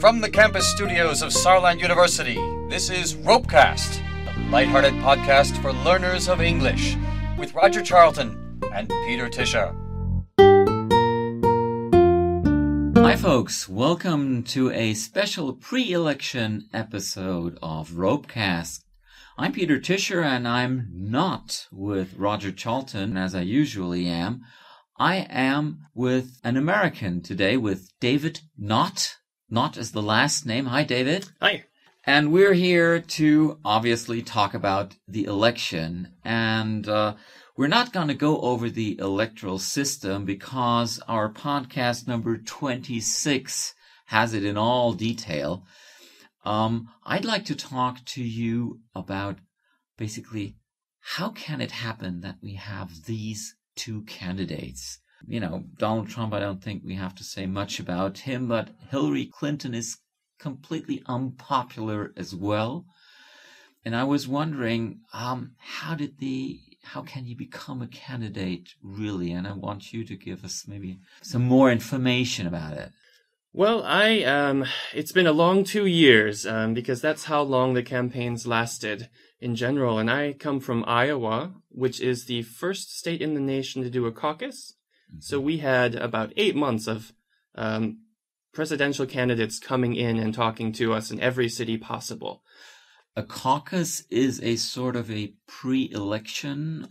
From the campus studios of Saarland University, this is Ropecast, a lighthearted podcast for learners of English, with Roger Charlton and Peter Tischer. Hi, folks. Welcome to a special pre election episode of Ropecast. I'm Peter Tischer, and I'm not with Roger Charlton as I usually am. I am with an American today, with David Knott. Knott is the last name. Hi, David. Hi. And we're here to obviously talk about the election. And uh, we're not going to go over the electoral system because our podcast number 26 has it in all detail. Um, I'd like to talk to you about basically how can it happen that we have these two candidates? You know, Donald Trump, I don't think we have to say much about him, but Hillary Clinton is completely unpopular as well. And I was wondering, um, how did the how can you become a candidate really? And I want you to give us maybe some more information about it. Well, I um, it's been a long two years um, because that's how long the campaigns lasted in general. And I come from Iowa, which is the first state in the nation to do a caucus. So we had about eight months of um, presidential candidates coming in and talking to us in every city possible. A caucus is a sort of a pre-election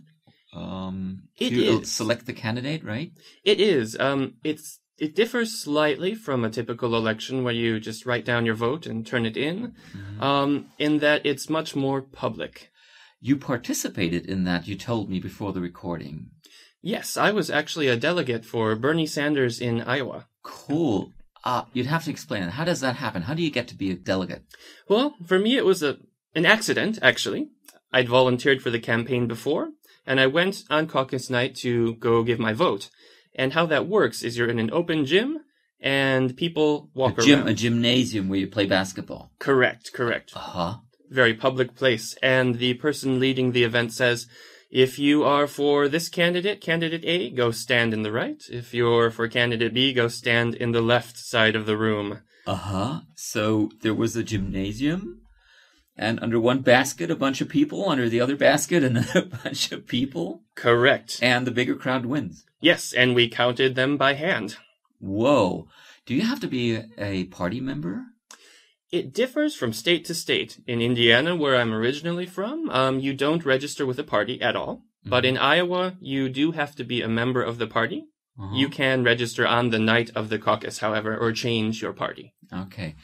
um, It to is. select the candidate, right? It is. Um, it's it differs slightly from a typical election where you just write down your vote and turn it in, um, in that it's much more public. You participated in that. You told me before the recording. Yes, I was actually a delegate for Bernie Sanders in Iowa. Cool. Uh, you'd have to explain it. How does that happen? How do you get to be a delegate? Well, for me, it was a an accident. Actually, I'd volunteered for the campaign before, and I went on caucus night to go give my vote. And how that works is you're in an open gym, and people walk a gym, around. a gymnasium where you play basketball. correct, correct. Uh huh. Very public place, and the person leading the event says. If you are for this candidate, candidate A, go stand in the right. If you're for candidate B, go stand in the left side of the room. Uh huh. So there was a gymnasium, and under one basket, a bunch of people. Under the other basket, another bunch of people. Correct. And the bigger crowd wins. Yes, and we counted them by hand. Whoa. Do you have to be a, a party member? It differs from state to state. In Indiana, where I'm originally from, um, you don't register with a party at all. But in Iowa, you do have to be a member of the party. Uh-huh. You can register on the night of the caucus, however, or change your party. Okay.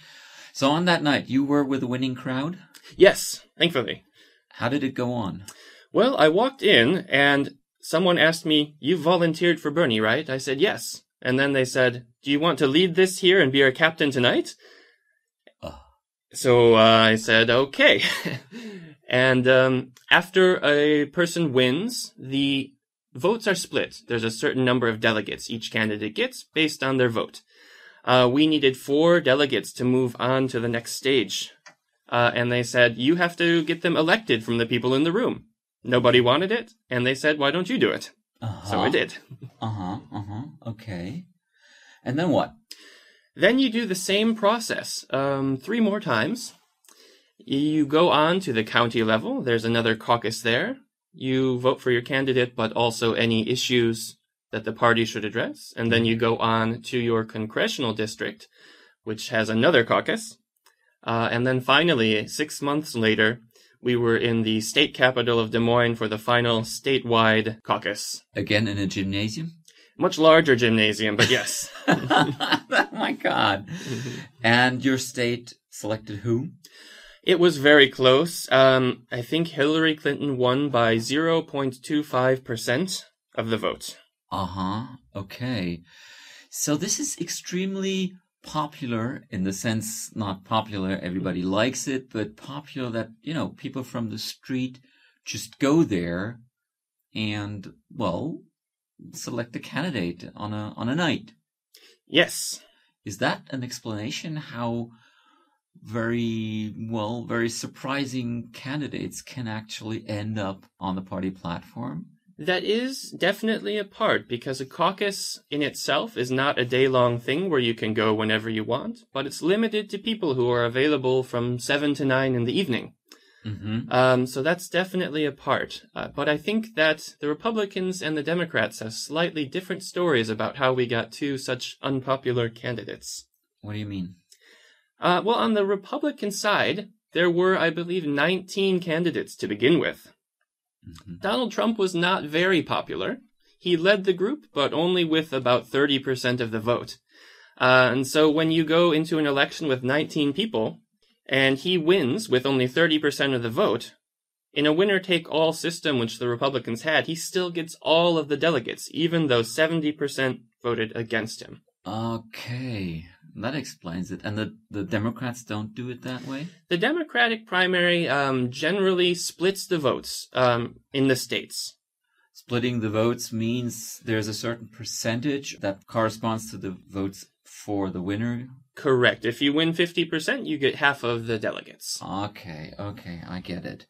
So on that night, you were with a winning crowd. Yes, thankfully. How did it go on? Well, I walked in and someone asked me, You volunteered for Bernie, right? I said, Yes. And then they said, Do you want to lead this here and be our captain tonight? So uh, I said, Okay. and um, after a person wins, the votes are split. There's a certain number of delegates each candidate gets based on their vote. Uh, we needed four delegates to move on to the next stage. Uh, and they said, You have to get them elected from the people in the room. Nobody wanted it, and they said, Why don't you do it? Uh-huh. So I did. Uh huh. Uh huh. Okay. And then what? Then you do the same process um, three more times. You go on to the county level. There's another caucus there. You vote for your candidate, but also any issues that the party should address. And then you go on to your congressional district, which has another caucus. Uh, and then finally, six months later, we were in the state capital of Des Moines for the final statewide caucus. Again in a gymnasium? Much larger gymnasium, but yes. oh my God. And your state selected who? It was very close. Um, I think Hillary Clinton won by 0.25% of the vote. Uh huh. Okay. So this is extremely popular in the sense not popular, everybody likes it, but popular that, you know, people from the street just go there and, well, select a candidate on a on a night. Yes. Is that an explanation how very well, very surprising candidates can actually end up on the party platform? That is definitely a part because a caucus in itself is not a day long thing where you can go whenever you want, but it's limited to people who are available from 7 to 9 in the evening. Mm-hmm. Um, so that's definitely a part. Uh, but I think that the Republicans and the Democrats have slightly different stories about how we got two such unpopular candidates. What do you mean? Uh, well, on the Republican side, there were, I believe, 19 candidates to begin with. Mhm. Donald Trump was not very popular. He led the group, but only with about 30% of the vote. Uh, and so when you go into an election with 19 people, and he wins with only 30% of the vote, in a winner take all system which the Republicans had, he still gets all of the delegates, even though 70% voted against him. Okay, that explains it. And the, the Democrats don't do it that way? The Democratic primary um, generally splits the votes um, in the states. Splitting the votes means there's a certain percentage that corresponds to the votes for the winner. Correct. If you win 50%, you get half of the delegates. Okay, okay, I get it.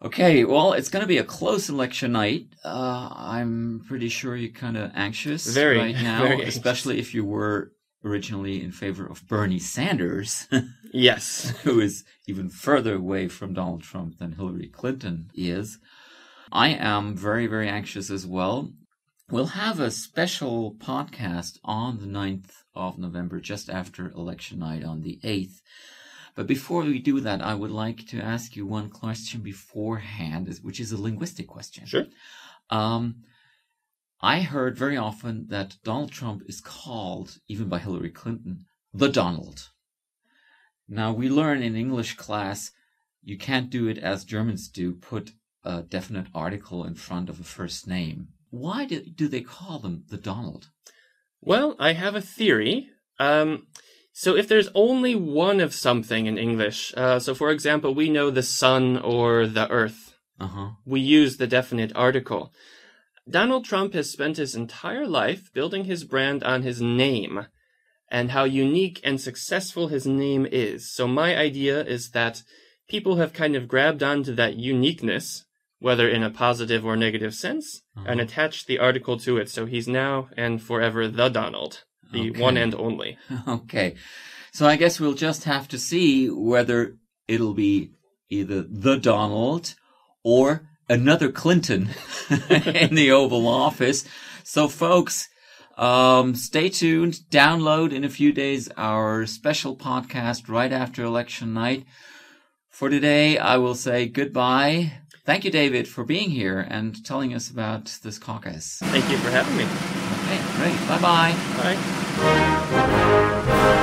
Okay, well, it's going to be a close election night. Uh, I'm pretty sure you're kind of anxious Very, right now, very anxious. especially if you were originally in favor of Bernie Sanders, Yes. who is even further away from Donald Trump than Hillary Clinton is. I am very, very anxious as well. We'll have a special podcast on the 9th of November, just after election night on the 8th. But before we do that, I would like to ask you one question beforehand, which is a linguistic question. Sure. Um, I heard very often that Donald Trump is called, even by Hillary Clinton, the Donald. Now, we learn in English class you can't do it as Germans do, put a definite article in front of a first name. Why do, do they call them the Donald? Well, I have a theory. Um, so if there's only one of something in English, uh, so for example, we know the sun or the earth, Uh huh. we use the definite article. Donald Trump has spent his entire life building his brand on his name and how unique and successful his name is. So my idea is that people have kind of grabbed onto that uniqueness, whether in a positive or negative sense, and Uh-huh. attached the article to it. So he's now and forever the Donald, the Okay. one and only. Okay. So I guess we'll just have to see whether it'll be either the Donald or another Clinton in the Oval Office. So folks, um, stay tuned. Download in a few days our special podcast right after election night. For today, I will say goodbye. Thank you, David, for being here and telling us about this caucus. Thank you for having me. Okay, great. Bye bye. Bye.